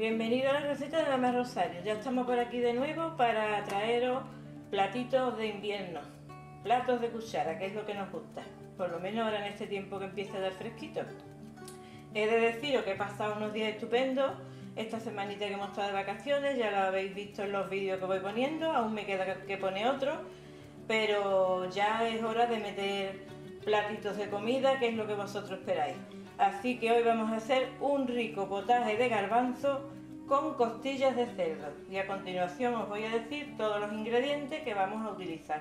Bienvenido a la receta de Mamá Rosario. Ya estamos por aquí de nuevo para traeros platitos de invierno, platos de cuchara, que es lo que nos gusta, por lo menos ahora en este tiempo que empieza a dar fresquito. He de deciros que he pasado unos días estupendos, esta semanita que hemos estado de vacaciones, ya lo habéis visto en los vídeos que voy poniendo, aún me queda que poner otro, pero ya es hora de meter platitos de comida, que es lo que vosotros esperáis. Así que hoy vamos a hacer un rico potaje de garbanzo con costillas de cerdo y a continuación os voy a decir todos los ingredientes que vamos a utilizar.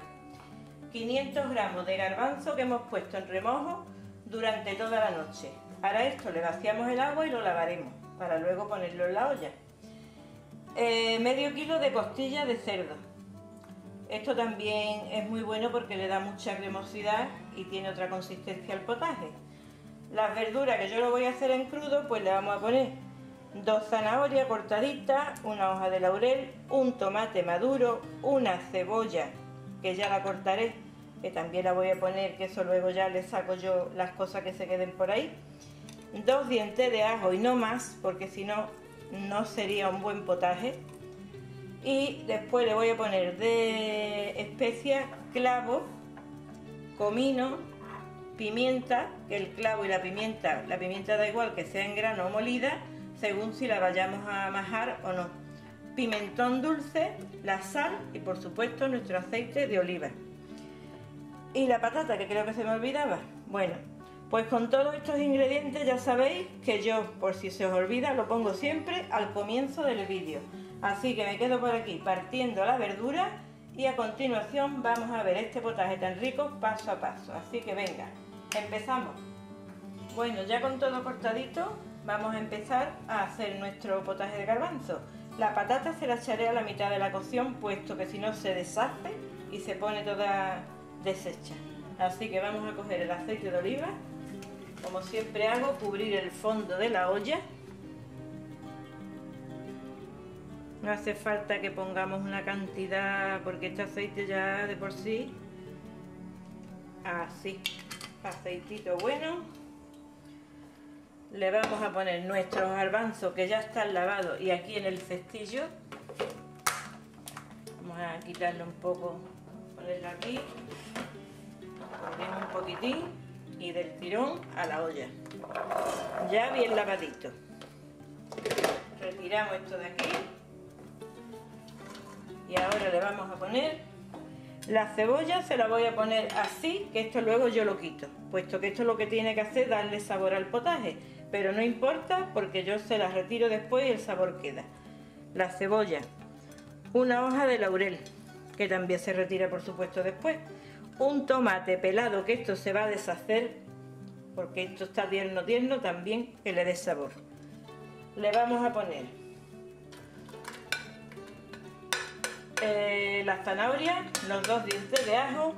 500 gramos de garbanzo que hemos puesto en remojo durante toda la noche. Para esto le vaciamos el agua y lo lavaremos para luego ponerlo en la olla. Eh, medio kilo de costillas de cerdo. Esto también es muy bueno porque le da mucha cremosidad y tiene otra consistencia al potaje. Las verduras que yo lo voy a hacer en crudo, pues le vamos a poner dos zanahorias cortaditas, una hoja de laurel, un tomate maduro, una cebolla, que ya la cortaré, que también la voy a poner, que eso luego ya le saco yo las cosas que se queden por ahí. Dos dientes de ajo y no más, porque si no, no sería un buen potaje. Y después le voy a poner de especias clavo, comino, pimienta, el clavo y la pimienta, la pimienta da igual que sea en grano o molida, según si la vayamos a majar o no. Pimentón dulce, la sal y por supuesto nuestro aceite de oliva. Y la patata, que creo que se me olvidaba. Bueno, pues con todos estos ingredientes ya sabéis que yo, por si se os olvida, lo pongo siempre al comienzo del vídeo. Así que me quedo por aquí partiendo la verdura y a continuación vamos a ver este potaje tan rico paso a paso. Así que venga, Empezamos. Bueno, ya con todo cortadito, vamos a empezar a hacer nuestro potaje de garbanzo. La patata se la echaré a la mitad de la cocción, puesto que si no se deshace y se pone toda deshecha. Así que vamos a coger el aceite de oliva, como siempre hago, cubrir el fondo de la olla. No hace falta que pongamos una cantidad, porque este aceite ya de por sí, así, aceitito bueno le vamos a poner nuestros garbanzos que ya están lavados y aquí en el cestillo. Vamos a quitarle un poco ponerlo aquí ponemos un poquitín y del tirón a la olla. Ya bien lavadito. Retiramos esto de aquí. Y ahora le vamos a poner la cebolla se la voy a poner así, que esto luego yo lo quito, puesto que esto es lo que tiene que hacer darle sabor al potaje, pero no importa porque yo se la retiro después y el sabor queda. La cebolla, una hoja de laurel, que también se retira por supuesto después, un tomate pelado, que esto se va a deshacer, porque esto está tierno tierno también, que le dé sabor. Le vamos a poner eh, las zanahorias, los dos dientes de ajo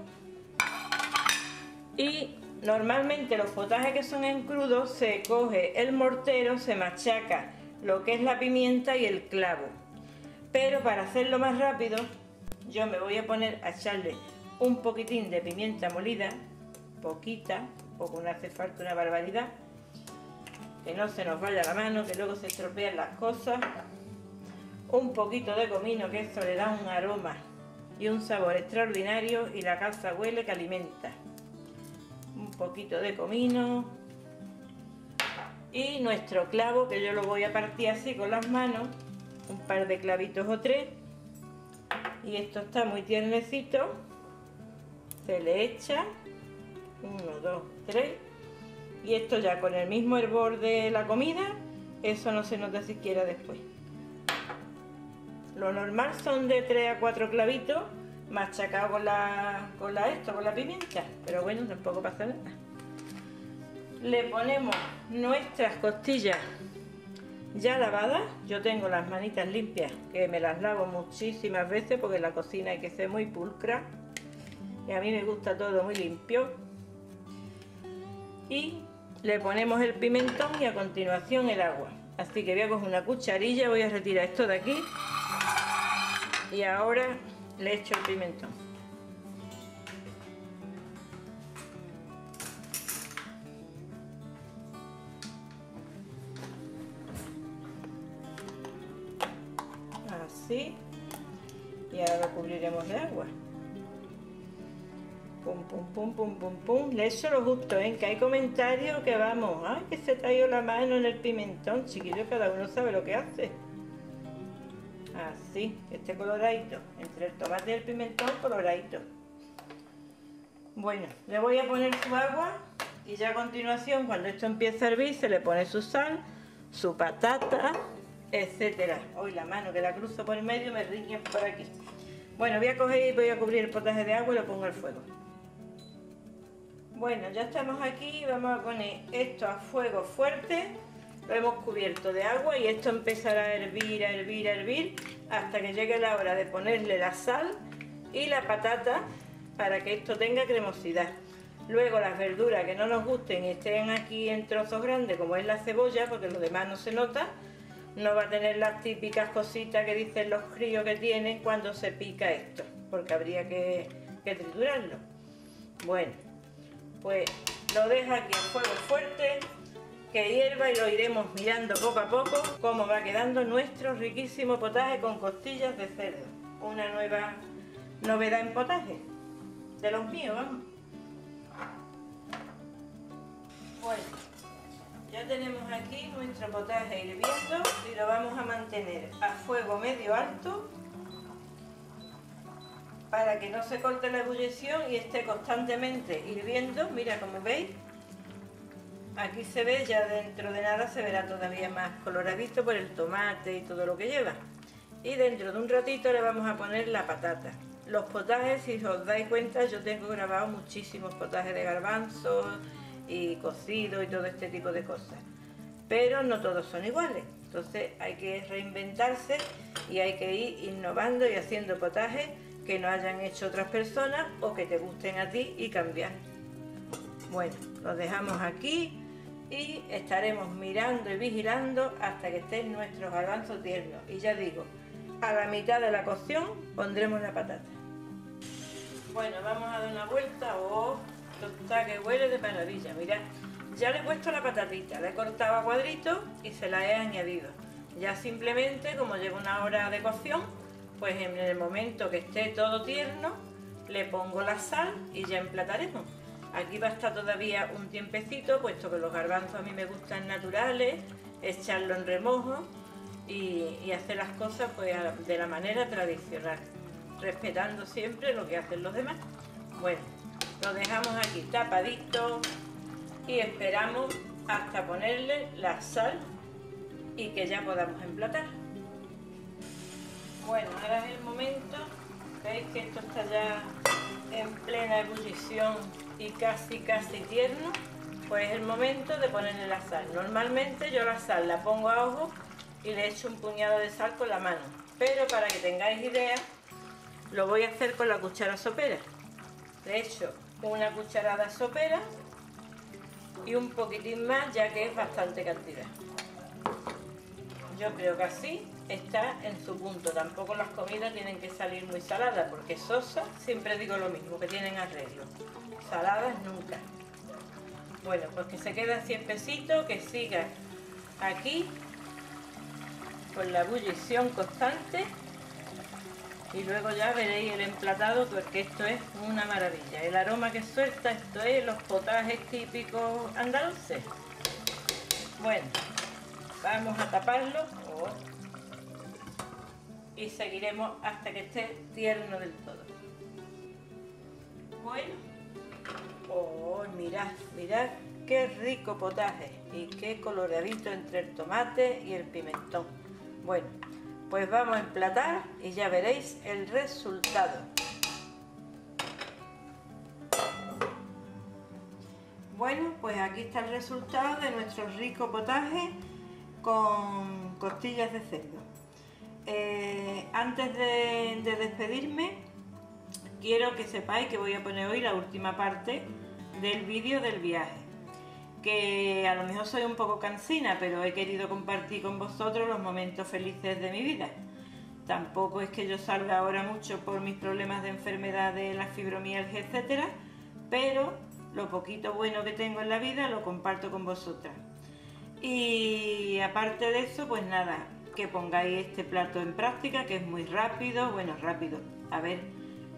y normalmente los potajes que son en crudo se coge el mortero, se machaca lo que es la pimienta y el clavo. Pero para hacerlo más rápido yo me voy a poner a echarle un poquitín de pimienta molida, poquita, poco no hace falta una barbaridad, que no se nos vaya la mano, que luego se estropean las cosas un poquito de comino que esto le da un aroma y un sabor extraordinario y la casa huele que alimenta poquito de comino y nuestro clavo que yo lo voy a partir así con las manos un par de clavitos o tres. Y esto está muy tiernecito. Se le echa. Uno, dos, tres. Y esto ya con el mismo hervor de la comida eso no se nota siquiera después. Lo normal son de 3 a 4 clavitos machacados con la, con la esto, con la pimienta, pero bueno, tampoco pasa nada. Le ponemos nuestras costillas ya lavadas. Yo tengo las manitas limpias, que me las lavo muchísimas veces porque en la cocina hay que ser muy pulcra. Y a mí me gusta todo muy limpio. Y le ponemos el pimentón y a continuación el agua. Así que voy a coger una cucharilla, voy a retirar esto de aquí y ahora le echo el pimentón y ahora lo cubriremos de agua. Pum, pum, pum, pum, pum, pum. Le echo lo justo, ¿eh? Que hay comentarios que vamos, ay, que se ha la mano en el pimentón, chiquillo, cada uno sabe lo que hace. Así, esté coloradito. Entre el tomate y el pimentón, coloradito. Bueno, le voy a poner su agua y ya a continuación, cuando esto empiece a hervir, se le pone su sal, su patata, etcétera. Hoy la mano que la cruzo por el medio me riñen por aquí. Bueno, voy a coger y voy a cubrir el potaje de agua y lo pongo al fuego. Bueno, ya estamos aquí, vamos a poner esto a fuego fuerte, lo hemos cubierto de agua y esto empezará a hervir, a hervir, a hervir, hasta que llegue la hora de ponerle la sal y la patata para que esto tenga cremosidad. Luego las verduras que no nos gusten y estén aquí en trozos grandes, como es la cebolla, porque lo demás no se nota, no va a tener las típicas cositas que dicen los críos que tienen cuando se pica esto, porque habría que, triturarlo. Bueno, pues lo deja aquí a fuego fuerte, que hierva y lo iremos mirando poco a poco cómo va quedando nuestro riquísimo potaje con costillas de cerdo. Una nueva novedad en potaje, de los míos, vamos. Bueno, ya tenemos aquí nuestro potaje hirviendo y lo vamos a mantener a fuego medio alto para que no se corte la ebullición y esté constantemente hirviendo. Mira, como veis, aquí se ve, ya dentro de nada se verá todavía más coloradito por el tomate y todo lo que lleva. Y dentro de un ratito le vamos a poner la patata. Los potajes, si os dais cuenta, yo tengo grabado muchísimos potajes de garbanzos y cocido y todo este tipo de cosas. Pero no todos son iguales. Entonces hay que reinventarse y hay que ir innovando y haciendo potajes que no hayan hecho otras personas o que te gusten a ti y cambiar. Bueno, los dejamos aquí y estaremos mirando y vigilando hasta que estén nuestros garbanzos tiernos. Y ya digo, a la mitad de la cocción pondremos la patata. Bueno, vamos a dar una vuelta. Oh, está que huele de maravilla. Mirad, ya le he puesto la patatita, le he cortado a cuadritos y se la he añadido. Ya simplemente, como lleva una hora de cocción, pues en el momento que esté todo tierno, le pongo la sal y ya emplataremos. Aquí va a estar todavía un tiempecito, puesto que los garbanzos a mí me gustan naturales, echarlo en remojo y, hacer las cosas pues de la manera tradicional, respetando siempre lo que hacen los demás. Bueno, lo dejamos aquí tapadito y esperamos hasta ponerle la sal y que ya podamos emplatar. Bueno, ahora es el momento, veis que esto está ya en plena ebullición y casi casi tierno, pues es el momento de ponerle la sal. Normalmente yo la sal la pongo a ojo y le echo un puñado de sal con la mano, pero para que tengáis idea, lo voy a hacer con la cuchara sopera. Le echo una cucharada sopera y un poquitín más ya que es bastante cantidad. Yo creo que así está en su punto. Tampoco las comidas tienen que salir muy saladas, porque sosa siempre digo lo mismo, que tienen arreglo. Saladas nunca. Bueno, pues que se quede así espesito, que siga aquí con la ebullición constante y luego ya veréis el emplatado porque esto es una maravilla. El aroma que suelta, esto es los potajes típicos andaluces. Bueno, vamos a taparlo y seguiremos hasta que esté tierno del todo. Bueno, oh, mirad, mirad qué rico potaje y qué coloradito entre el tomate y el pimentón. Bueno, pues vamos a emplatar y ya veréis el resultado. Bueno, pues aquí está el resultado de nuestro rico potaje con costillas de cerdo. Eh, antes de, despedirme, quiero que sepáis que voy a poner hoy la última parte del vídeo del viaje. Que a lo mejor soy un poco cansina, pero he querido compartir con vosotros los momentos felices de mi vida. Tampoco es que yo salga ahora mucho por mis problemas de enfermedad de la fibromialgia, etcétera, pero lo poquito bueno que tengo en la vida lo comparto con vosotras. Y aparte de eso, pues nada, que pongáis este plato en práctica, que es muy rápido, bueno, rápido, a ver,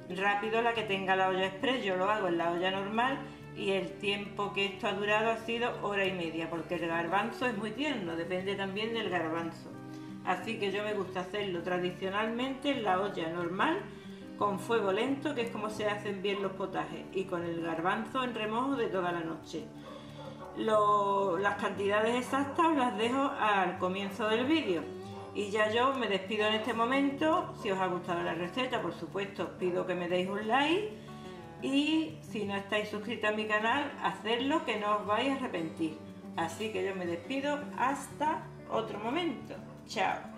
rápido la que tenga la olla express, yo lo hago en la olla normal y el tiempo que esto ha durado ha sido hora y media, porque el garbanzo es muy tierno, depende también del garbanzo. Así que yo me gusta hacerlo tradicionalmente en la olla normal, con fuego lento, que es como se hacen bien los potajes, y con el garbanzo en remojo de toda la noche. las cantidades exactas os las dejo al comienzo del vídeo. Y ya yo me despido en este momento. Si os ha gustado la receta, por supuesto, pido que me deis un like. Y si no estáis suscritos a mi canal, hacedlo que no os vais a arrepentir. Así que yo me despido hasta otro momento. Chao.